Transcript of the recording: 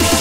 Yeah.